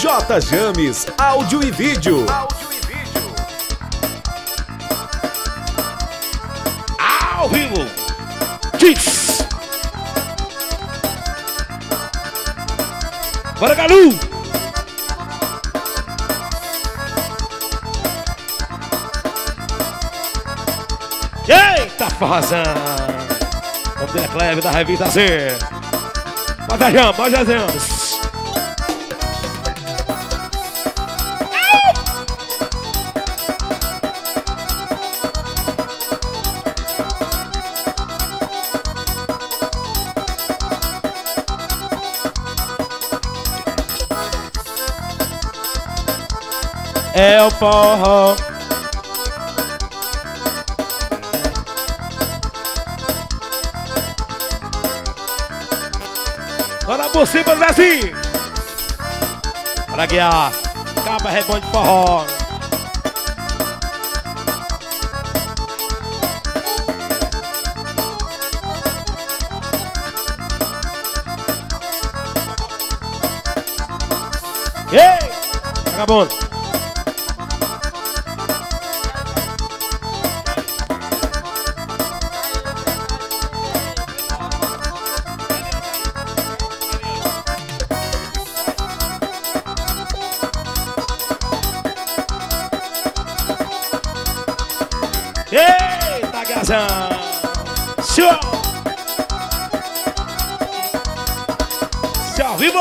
J James, áudio e vídeo. Áudio e vídeo. Ao vivo. Diz. Bora, Galu. Eita, forrozão. A Cleve da revista Z. Bota jamba, bota jambas. É o forró. Bora por cima, Zezinho! Bora guiar! Caba rebonde de forró! Ei! Vagabundo! Eita, Gazão! Show! Ao vivo!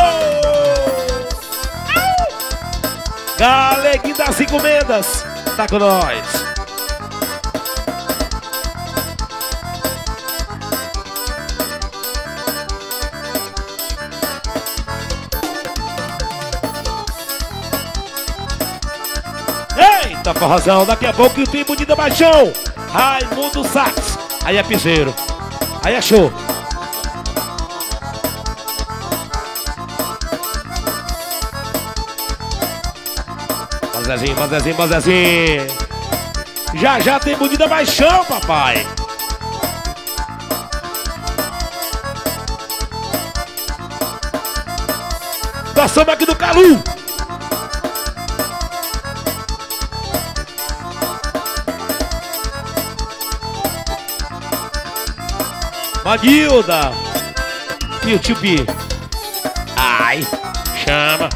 Galeguinho das encomendas, tá com nós! Eita, forrozão, daqui a pouco tem bonita baixão. Raimundo Sax. Aí é piseiro. Aí é show. Mazezinho, Mazezinho, Mazezinho. Já já tem bonita baixão, papai. Nós somos aqui do Calu. Madilda! E o tio B? Ai, chama!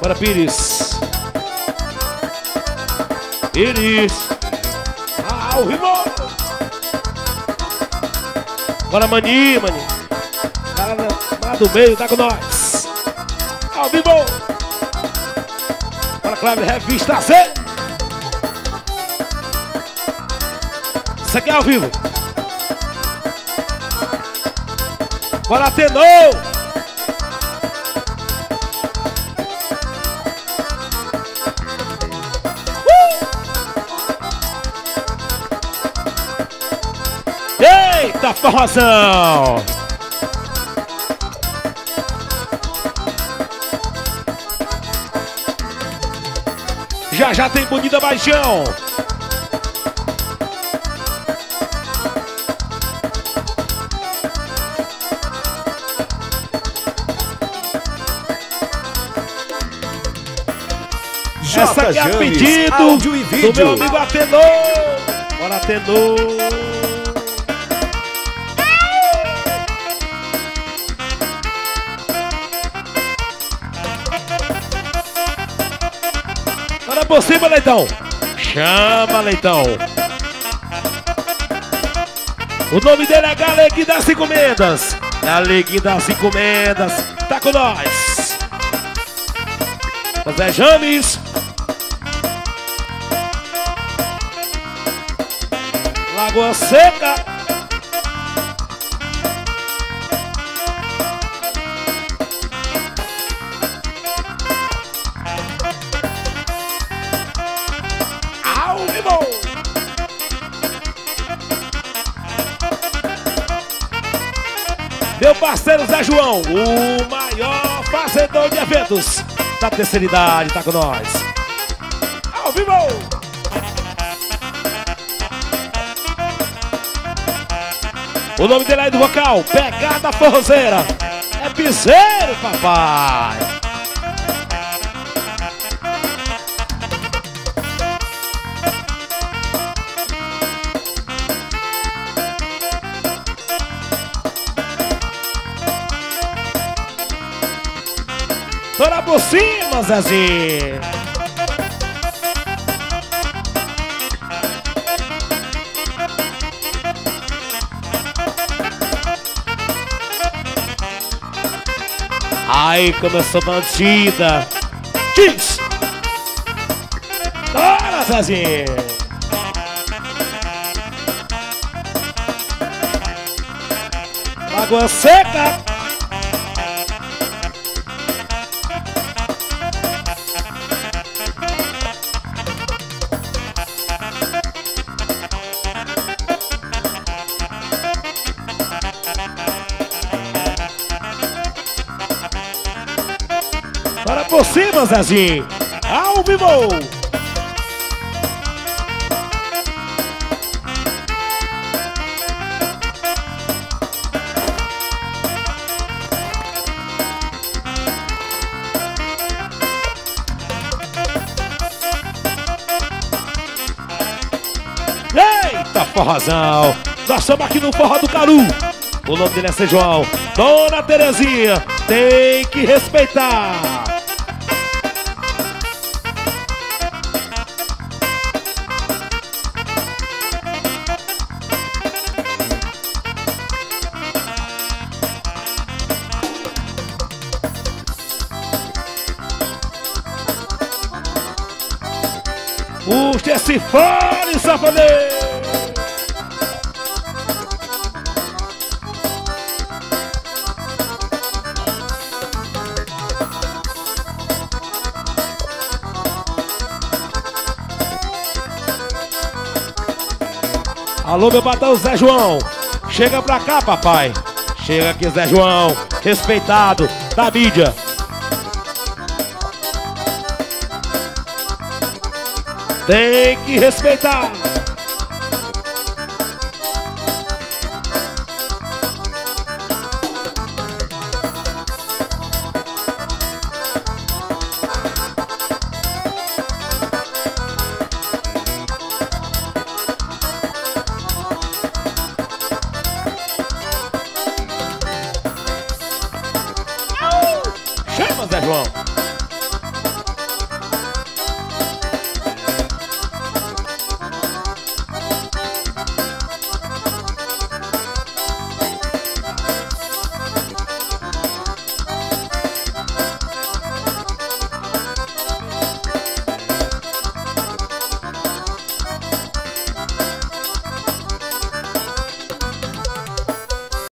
Bora, Pires! Pires! Ah, o rimou! Bora, Mani, Mani! Lá do meio, tá com nós. Ao vivo. Bora, Cláudio, revista C. Isso aqui é ao vivo. Bora, tenor. Uh! Eita, formação! Já já tem bonita baixão. Essa aqui é a pedido do meu amigo Atenor. Bora, Atenor. Bora por cima, Leitão. Chama, Leitão. O nome dele é Galeguinho das Encomendas. Galeguinho das Encomendas. Tá com nós. José James. Lagoa Seca. Parceiro Zé João, o maior fazedor de eventos da terceira idade, tá com nós. Ao vivo! O nome dele aí do vocal, Pegada Forrozeira. É piseiro, papai. Por cima, Zezinho. Aí começou bandida. Diz! Bora, Zezinho! Água seca! Cima, Zezinho! Ao vivo! Eita, forrozão! Nós estamos aqui no Forró do Caru. O nome dele é São João. Dona Terezinha, tem que respeitar. Puxa esse fone, safadeza! Alô, meu patrão Zé João. Chega pra cá, papai. Chega aqui, Zé João. Respeitado da mídia. Tem que respeitar. Chama, Zé João.